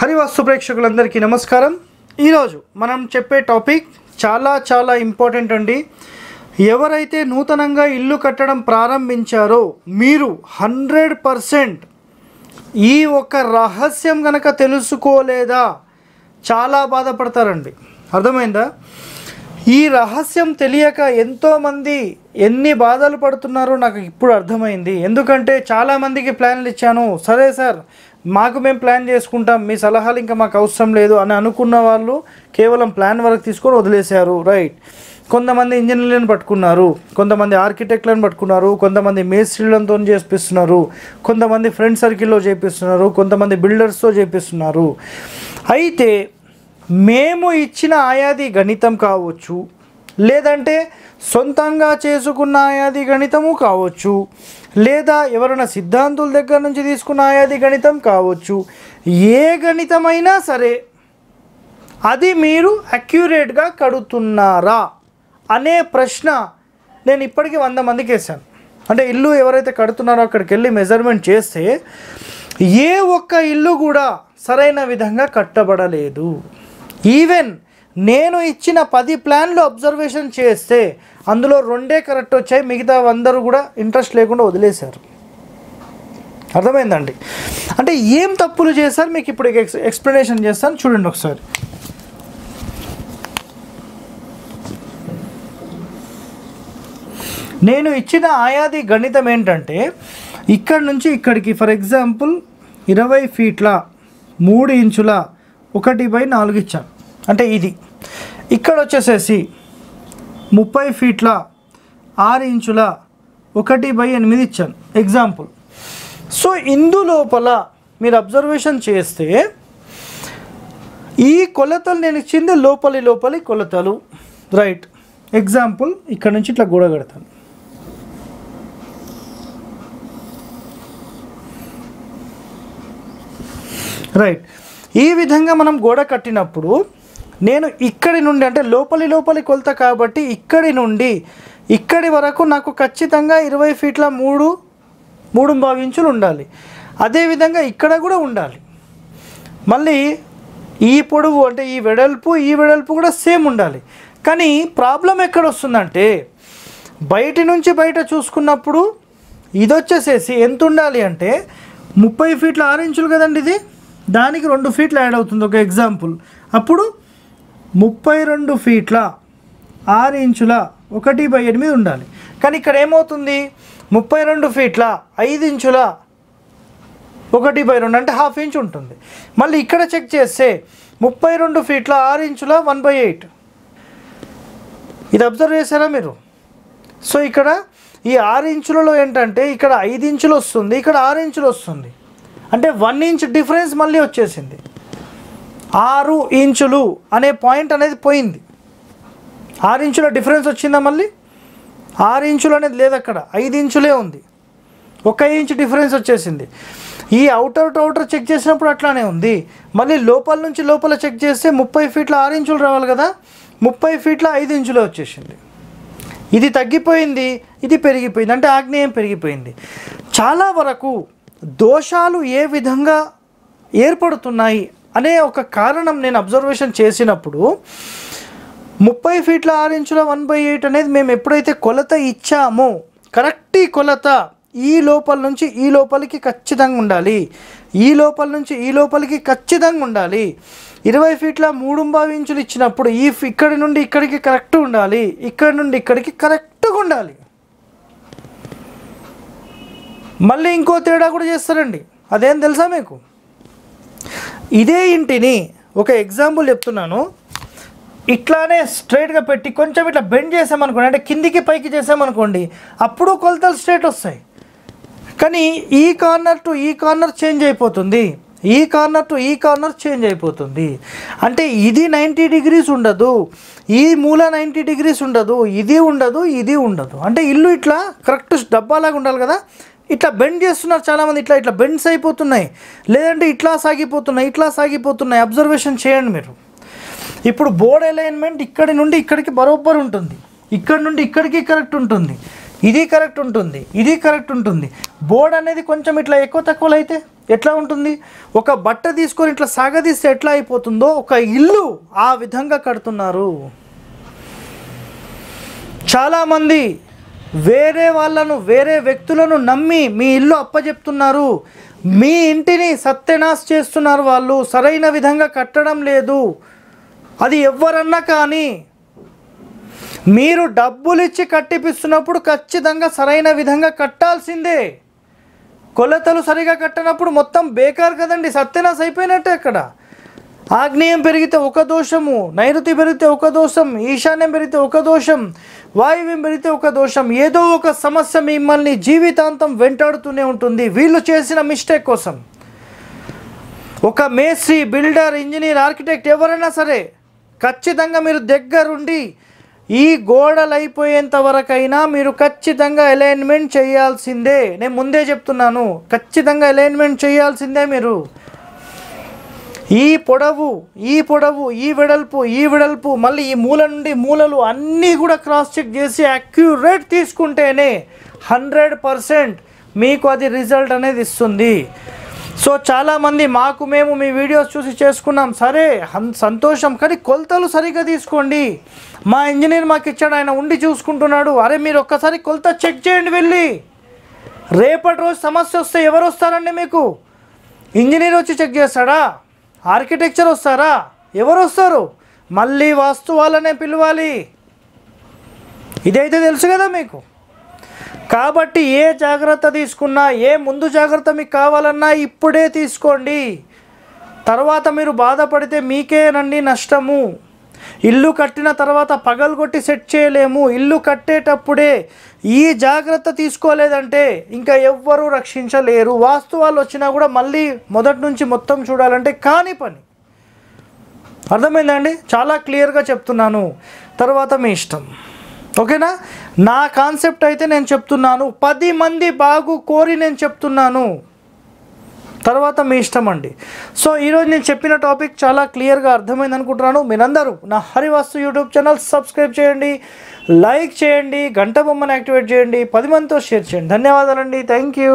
హరివాస్తు ప్రేక్షకులందరికీ నమస్కారం. ఈరోజు మనం చెప్పే టాపిక్ చాలా చాలా ఇంపార్టెంట్ అండి. ఎవరైతే నూతనంగా ఇల్లు కట్టడం ప్రారంభించారో మీరు హండ్రెడ్ పర్సెంట్ ఈ ఒక్క రహస్యం కనుక తెలుసుకోలేదా? చాలా బాధపడతారండి. అర్థమైందా? ఈ రహస్యం తెలియక ఎంతోమంది ఎన్ని బాధలు పడుతున్నారో నాకు ఇప్పుడు అర్థమైంది. ఎందుకంటే చాలామందికి ప్లాన్లు ఇచ్చాను. సరే సార్ మాకు మేము ప్లాన్ చేసుకుంటాం మీ సలహాలు ఇంకా మాకు అవసరం లేదు అని అనుకున్న వాళ్ళు కేవలం ప్లాన్ వరకు తీసుకొని వదిలేశారు రైట్ కొంతమంది ఇంజనీర్లను పట్టుకున్నారు కొంతమంది ఆర్కిటెక్ట్లను పట్టుకున్నారు కొంతమంది మేస్త్రీలతో చేపిస్తున్నారు కొంతమంది ఫ్రెండ్ సర్కిల్లో చేపిస్తున్నారు కొంతమంది బిల్డర్స్తో చేపిస్తున్నారు. అయితే మేము ఇచ్చిన ఆయాది గణితం కావచ్చు లేదంటే సొంతంగా చేసుకున్న ఆయాది గణితము కావచ్చు లేదా ఎవరైనా సిద్ధాంతుల దగ్గర నుంచి తీసుకున్న ఆయాది గణితం కావచ్చు. ఏ గణితమైనా సరే అది మీరు అక్యురేట్గా కడుతున్నారా అనే ప్రశ్న నేను ఇప్పటికీ వంద మందికి వేసాను అంటే ఇల్లు ఎవరైతే కడుతున్నారో అక్కడికి వెళ్ళి మెజర్మెంట్ చేస్తే ఏ ఒక్క ఇల్లు కూడా సరైన విధంగా కట్టబడలేదు. ఈవెన్ నేను ఇచ్చిన పది ప్లాన్లు అబ్జర్వేషన్ చేస్తే అందులో రెండే కరెక్ట్ వచ్చాయి మిగతా అందరూ కూడా ఇంట్రెస్ట్ లేకుండా వదిలేశారు. అర్థమైందండి? అంటే ఏం తప్పులు చేశారు? మీకు ఇప్పుడు ఎక్స్ ఎక్స్ప్లెనేషన్ చేస్తాను చూడండి ఒకసారి. నేను ఇచ్చిన ఆయాది గణితం ఏంటంటే ఇక్కడ నుంచి ఇక్కడికి ఫర్ ఎగ్జాంపుల్ ఇరవై ఫీట్ల మూడు ఇంచుల ఒకటి బై నాలుగు ఇచ్చాను. అంటే ఇది. ఇక్కడ వచ్చేసేసి ముప్పై ఫీట్ల ఆరు ఇంచుల ఒకటి బై ఎనిమిది ఇచ్చాను. ఎగ్జాంపుల్ సో ఇందు లోపల మీరు అబ్జర్వేషన్ చేస్తే ఈ కొలతలు నేను ఇచ్చింది లోపలి లోపలి కొలతలు. రైట్ ఎగ్జాంపుల్ ఇక్కడ నుంచి ఇట్లా గోడ కడతాను. రైట్ ఈ విధంగా మనం గోడ కట్టినప్పుడు నేను ఇక్కడి నుండి అంటే లోపలి లోపలి కొలత కాబట్టి ఇక్కడి నుండి ఇక్కడి వరకు నాకు ఖచ్చితంగా ఇరవై ఫీట్ల మూడు మూడు ఇంచులు ఉండాలి. అదేవిధంగా ఇక్కడ కూడా ఉండాలి. మళ్ళీ ఈ పొడవు అంటే ఈ వెడల్పు ఈ వెడల్పు కూడా సేమ్ ఉండాలి. కానీ ప్రాబ్లం ఎక్కడ వస్తుందంటే బయటి నుంచి బయట చూసుకున్నప్పుడు ఇది వచ్చేసేసి ఎంత ఉండాలి అంటే ముప్పై ఫీట్ల ఆరు ఇంచులు కదండి ఇది? దానికి రెండు ఫీట్లు యాడ్ అవుతుంది ఒక ఎగ్జాంపుల్. అప్పుడు ముప్పై రెండు ఫీట్ల ఆరు ఇంచుల ఒకటి బై ఎనిమిది ఉండాలి. కానీ ఇక్కడ ఏమవుతుంది? ముప్పై రెండు ఫీట్ల ఐదు ఇంచుల ఒకటి బై రెండు అంటే హాఫ్ ఇంచ్ ఉంటుంది. మళ్ళీ ఇక్కడ చెక్ చేస్తే ముప్పై రెండు ఫీట్ల ఆరు ఇంచుల వన్ బై ఎయిట్. ఇది అబ్జర్వ్ చేశారా మీరు? సో ఇక్కడ ఈ ఆరు ఇంచులలో ఏంటంటే ఇక్కడ ఐదు ఇంచులు వస్తుంది ఇక్కడ ఆరు ఇంచులు వస్తుంది. అంటే వన్ ఇంచ్ డిఫరెన్స్ మళ్ళీ వచ్చేసింది. ఆరు ఇంచులు అనే పాయింట్ అనేది పోయింది. ఆరు ఇంచుల డిఫరెన్స్ వచ్చిందా మళ్ళీ? ఆరు ఇంచులు అనేది లేదు అక్కడ. ఐదు ఇంచులే ఉంది. ఒక ఇంచు డిఫరెన్స్ వచ్చేసింది. ఈ అవుటర్ టు అవుటర్ చెక్ చేసినప్పుడు అట్లానే ఉంది. మళ్ళీ లోపల నుంచి లోపల చెక్ చేస్తే ముప్పై ఫీట్ల ఆరు ఇంచులు రావాలి కదా? ముప్పై ఫీట్ల ఐదు ఇంచులే వచ్చేసింది. ఇది తగ్గిపోయింది. ఇది పెరిగిపోయింది. అంటే ఆగ్నేయం పెరిగిపోయింది. చాలా వరకు దోషాలు ఏ విధంగా ఏర్పడుతున్నాయి అనే ఒక కారణం నేను అబ్జర్వేషన్ చేసినప్పుడు ముప్పై ఫీట్ల ఆరు ఇంచుల వన్ బై ఎయిట్ అనేది మేము ఎప్పుడైతే కొలత ఇచ్చామో కరెక్ట్ ఈ కొలత ఈ లోపల నుంచి ఈ లోపలికి ఖచ్చితంగా ఉండాలి. ఈ లోపల నుంచి ఈ లోపలికి ఖచ్చితంగా ఉండాలి. ఇరవై ఫీట్ల మూడు బావి ఇంచులు ఇచ్చినప్పుడు ఈ ఇక్కడి నుండి ఇక్కడికి కరెక్ట్ ఉండాలి. ఇక్కడి నుండి ఇక్కడికి కరెక్ట్గా ఉండాలి. మళ్ళీ ఇంకో తేడా కూడా చేస్తారండి. అదేం తెలుసా మీకు? ఇదే ఇంటిని ఒక ఎగ్జాంపుల్ చెప్తున్నాను. ఇట్లానే స్ట్రైట్గా పెట్టి కొంచెం ఇట్లా బెండ్ చేసామనుకోండి అంటే కిందికి పైకి చేసామనుకోండి అప్పుడు కొలతలు స్ట్రైట్ వస్తాయి. కానీ ఈ కార్నర్ టు ఈ కార్నర్ చేంజ్ అయిపోతుంది. ఈ కార్నర్ టు ఈ కార్నర్ చేంజ్ అయిపోతుంది. అంటే ఇది నైంటీ డిగ్రీస్ ఉండదు ఈ మూల నైంటీ డిగ్రీస్ ఉండదు ఇది ఉండదు ఇది ఉండదు. అంటే ఇల్లు ఇట్లా కరెక్ట్ డబ్బాలాగా ఉండాలి కదా? ఇట్లా బెండ్ చేస్తున్నారు చాలామంది ఇట్లా ఇట్లా బెండ్స్ అయిపోతున్నాయి. లేదంటే ఇట్లా సాగిపోతున్నాయి ఇట్లా సాగిపోతున్నాయి. అబ్జర్వేషన్ చేయండి మీరు. ఇప్పుడు బోర్డ్ అలైన్మెంట్ ఇక్కడి నుండి ఇక్కడికి బరోబ్బర్ ఉంటుంది. ఇక్కడ నుండి ఇక్కడికి కరెక్ట్ ఉంటుంది. ఇది కరెక్ట్ ఉంటుంది. ఇది కరెక్ట్ ఉంటుంది. బోర్డ్ అనేది కొంచెం ఇట్లా ఎక్కువ తక్కువలు అయితే ఎట్లా ఉంటుంది? ఒక బట్ట తీసుకొని ఇట్లా సాగదీస్తే ఎట్లా అయిపోతుందో ఒక ఇల్లు ఆ విధంగా కడుతున్నారు. చాలామంది వేరే వాళ్ళను వేరే వ్యక్తులను నమ్మి మీ ఇల్లు అప్పచెప్తున్నారు మీ ఇంటిని సత్యనాశ చేస్తున్నారు వాళ్ళు. సరైన విధంగా కట్టడం లేదు. అది ఎవరన్నా కానీ మీరు డబ్బులు ఇచ్చి కట్టిపిస్తున్నప్పుడు ఖచ్చితంగా సరైన విధంగా కట్టాల్సిందే. కొలతలు సరిగా కట్టనప్పుడు మొత్తం బేకార్ కదండి. సత్యనాశ అయిపోయినట్టే అక్కడ. ఆగ్నేయం పెరిగితే ఒక దోషము నైరుతి పెరిగితే ఒక దోషం ఈశాన్యం పెరిగితే ఒక దోషం వాయువ్యం పెరిగితే ఒక దోషం. ఏదో ఒక సమస్య మిమ్మల్ని జీవితాంతం వెంటాడుతూనే ఉంటుంది. వీళ్ళు చేసిన మిస్టేక్ కోసం. ఒక మేస్త్రి బిల్డర్ ఇంజనీర్ ఆర్కిటెక్ట్ ఎవరైనా సరే ఖచ్చితంగా మీరు దగ్గరుండి ఈ గోడలు అయిపోయేంత వరకైనా మీరు ఖచ్చితంగా అలైన్మెంట్ చేయాల్సిందే. నేను ముందే చెప్తున్నాను ఖచ్చితంగా అలైన్మెంట్ చేయాల్సిందే మీరు. ఈ పొడవు ఈ పొడవు ఈ వెడల్పు ఈ వెడల్పు మళ్ళీ ఈ మూల నుండి మూలలు అన్నీ కూడా క్రాస్ చెక్ చేసి అక్యురేట్ తీసుకుంటేనే హండ్రెడ్ పర్సెంట్ మీకు అది రిజల్ట్ అనేది ఇస్తుంది. సో చాలామంది మాకు మేము మీ వీడియోస్ చూసి చేసుకున్నాం. సరే సంతోషం. కానీ కొలతలు సరిగ్గా తీసుకోండి. మా ఇంజనీర్ మాకు ఇచ్చాడు ఆయన ఉండి చూసుకుంటున్నాడు. అరే మీరు ఒక్కసారి కొలత చెక్ చేయండి వెళ్ళి. రేపటి రోజు సమస్య వస్తే ఎవరు వస్తారండి మీకు? ఇంజనీర్ వచ్చి చెక్ చేస్తాడా? ఆర్కిటెక్చర్ వస్తారా? ఎవరు వస్తారు? మళ్ళీ వాస్తు వాళ్ళనే పిలవాలి. ఇదైతే తెలుసు కదా మీకు. కాబట్టి ఏ జాగ్రత్త తీసుకున్నా ఏ ముందు జాగ్రత్త మీకు కావాలన్నా ఇప్పుడే తీసుకోండి. తర్వాత మీరు బాధపడితే మీకేనండి నష్టము. ఇల్లు కట్టిన తర్వాత పగలగొట్టి సెట్ చేయలేము. ఇల్లు కట్టేటప్పుడే ఈ జాగ్రత్త తీసుకోలేదంటే ఇంకా ఎవ్వరూ రక్షించలేరు. వాస్తవాలు వచ్చినా కూడా మళ్ళీ మొదటి నుంచి మొత్తం చూడాలంటే కాని పని. అర్థమైందండి? చాలా క్లియర్గా చెప్తున్నాను. తర్వాత మీ ఇష్టం. ఓకేనా? నా కాన్సెప్ట్ అయితే నేను చెప్తున్నాను. పది మంది బాగు కోరి నేను చెప్తున్నాను. తర్వాత మీ ఇష్టం అండి. సో ఈరోజు నేను చెప్పిన టాపిక్ చాలా క్లియర్గా అర్థమైంది అనుకుంటున్నాను. మీరందరూ నా హరివాస్తు యూట్యూబ్ ఛానల్ సబ్స్క్రైబ్ చేయండి లైక్ చేయండి గంట బొమ్మను యాక్టివేట్ చేయండి పది మందితో షేర్ చేయండి. ధన్యవాదాలండి. Thank you.